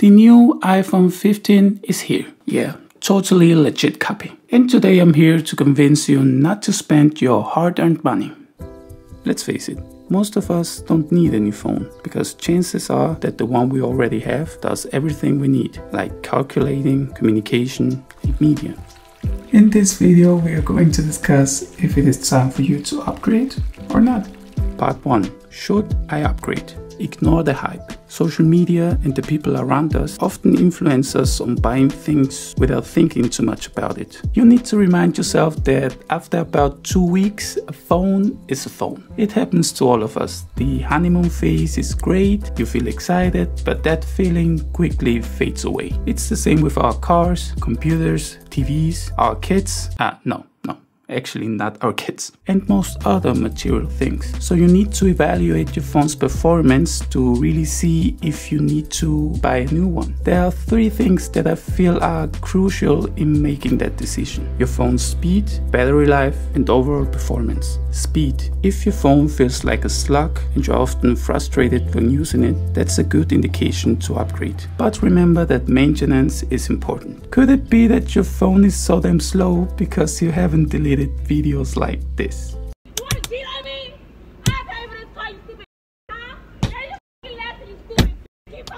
The new iPhone 15 is here. Yeah, totally legit copy. And today I'm here to convince you not to spend your hard-earned money. Let's face it, most of us don't need a new phone because chances are that the one we already have does everything we need, like calculating, communication, and media. In this video we are going to discuss if it is time for you to upgrade or not. Part 1. Should I upgrade? Ignore the hype. Social media and the people around us often influence us on buying things without thinking too much about it. You need to remind yourself that after about two weeks, a phone is a phone. It happens to all of us. The honeymoon phase is great, you feel excited, but that feeling quickly fades away. It's the same with our cars, computers, TVs, our kids. Ah, no, actually not our kids, and most other material things. So you need to evaluate your phone's performance to really see if you need to buy a new one. There are three things that I feel are crucial in making that decision. Your phone's speed, battery life, and overall performance. Speed. If your phone feels like a slug and you're often frustrated when using it, that's a good indication to upgrade. But remember that maintenance is important. Could it be that your phone is so damn slow because you haven't deleted videos like this.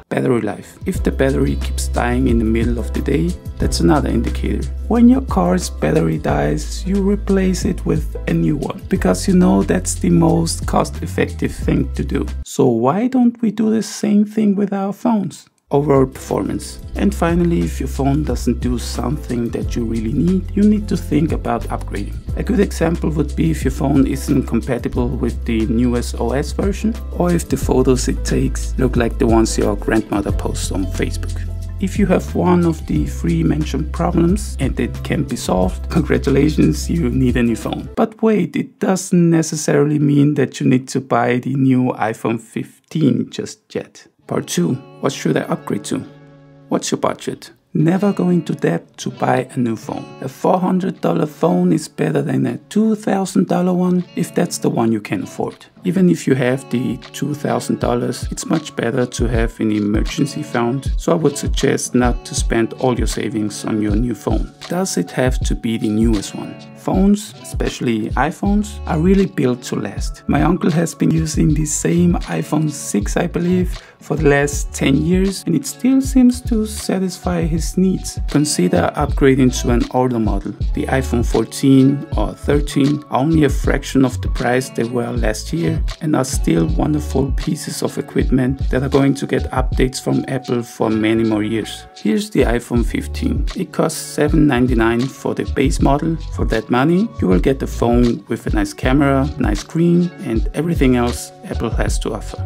Battery life. If the battery keeps dying in the middle of the day, that's another indicator. When your car's battery dies, you replace it with a new one because you know that's the most cost effective thing to do. So why don't we do the same thing with our phones? Overall performance. And finally, if your phone doesn't do something that you really need, you need to think about upgrading. A good example would be if your phone isn't compatible with the newest OS version, or if the photos it takes look like the ones your grandmother posts on Facebook. If you have one of the three mentioned problems and it can be solved, congratulations, you need a new phone. But wait, it doesn't necessarily mean that you need to buy the new iPhone 15 just yet. Part 2. What should I upgrade to? What's your budget? Never go into debt to buy a new phone. A $400 phone is better than a $2,000 one if that's the one you can afford. Even if you have the $2,000, it's much better to have an emergency fund, so I would suggest not to spend all your savings on your new phone. Does it have to be the newest one? Phones, especially iPhones, are really built to last. My uncle has been using the same iPhone 6, I believe, for the last 10 years and it still seems to satisfy his needs. Consider upgrading to an older model. The iPhone 14 or 13 are only a fraction of the price they were last year and are still wonderful pieces of equipment that are going to get updates from Apple for many more years. Here's the iPhone 15. It costs 799 for the base model. For that money, you will get a phone with a nice camera, nice screen and everything else Apple has to offer.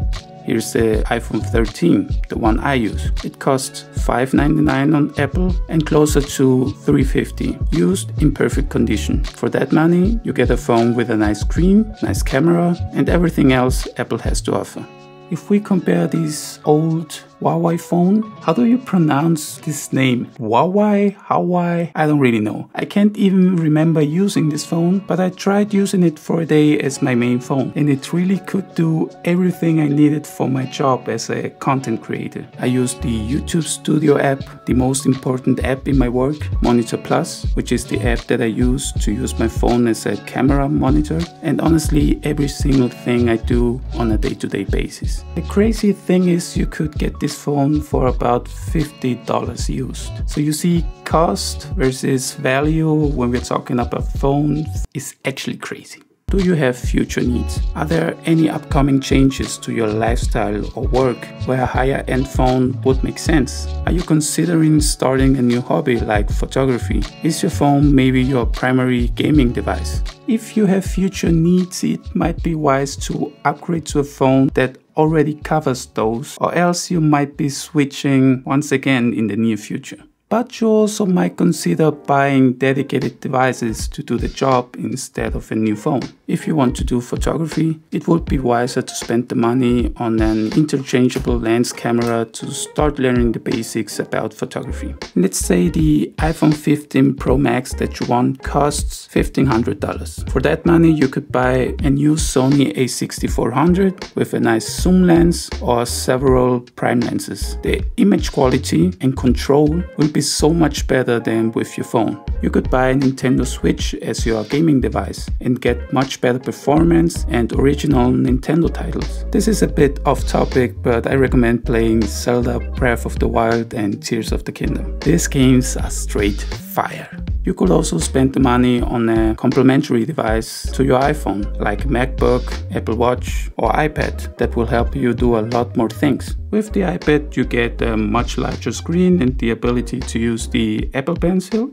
Here's the iPhone 13, the one I use. It costs 599 on Apple and closer to 350, used in perfect condition. For that money, you get a phone with a nice screen, nice camera, and everything else Apple has to offer. If we compare these old Huawei phone. How do you pronounce this name? Huawei? Hawaii? I don't really know. I can't even remember using this phone, but I tried using it for a day as my main phone, and it really could do everything I needed for my job as a content creator. I used the YouTube Studio app, the most important app in my work, Monitor Plus, which is the app that I use to use my phone as a camera monitor, and honestly, every single thing I do on a day-to-day -day basis. The crazy thing is you could get this phone for about $50 used. So you see cost versus value when we're talking about phones is actually crazy. Do you have future needs? Are there any upcoming changes to your lifestyle or work where a higher end phone would make sense? Are you considering starting a new hobby like photography? Is your phone maybe your primary gaming device? If you have future needs, it might be wise to upgrade to a phone that already covers those or else you might be switching once again in the near future. But you also might consider buying dedicated devices to do the job instead of a new phone. If you want to do photography, it would be wiser to spend the money on an interchangeable lens camera to start learning the basics about photography. Let's say the iPhone 15 Pro Max that you want costs $1500. For that money you could buy a new Sony a6400 with a nice zoom lens or several prime lenses. The image quality and control will be so much better than with your phone. You could buy a Nintendo Switch as your gaming device and get much better performance and original Nintendo titles. This is a bit off topic, but I recommend playing Zelda Breath of the Wild and Tears of the Kingdom. These games are straight fire. You could also spend the money on a complementary device to your iPhone, like MacBook, Apple Watch, or iPad, that will help you do a lot more things. With the iPad, you get a much larger screen and the ability to use the Apple Pencil.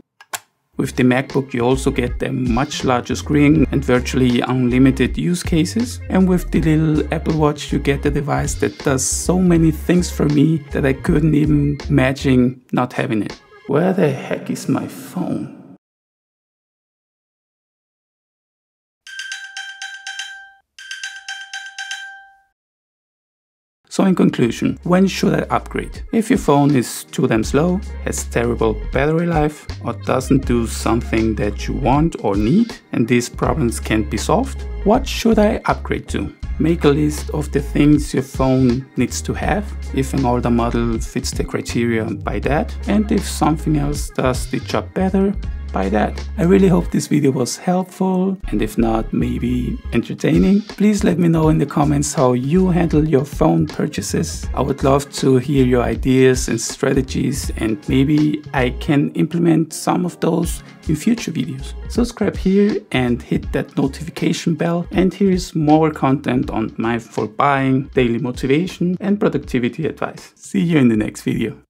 With the MacBook you also get a much larger screen and virtually unlimited use cases. And with the little Apple Watch you get a device that does so many things for me that I couldn't even imagine not having it. Where the heck is my phone? So in conclusion, when should I upgrade? If your phone is too damn slow, has terrible battery life, or doesn't do something that you want or need, and these problems can't be solved, what should I upgrade to? Make a list of the things your phone needs to have, if an older model fits the criteria buy that, and if something else does the job better, buy that. I really hope this video was helpful and if not, maybe entertaining. Please let me know in the comments how you handle your phone purchases. I would love to hear your ideas and strategies and maybe I can implement some of those in future videos. Subscribe here and hit that notification bell and here's more content on mindful buying, daily motivation and productivity advice. See you in the next video.